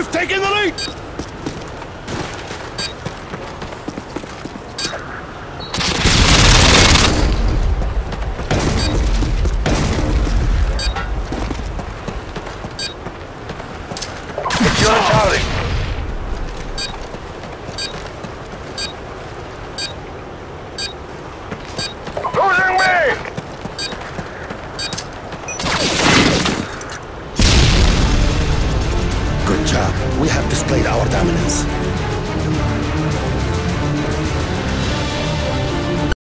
We've taken the lead! Secure we have displayed our dominance.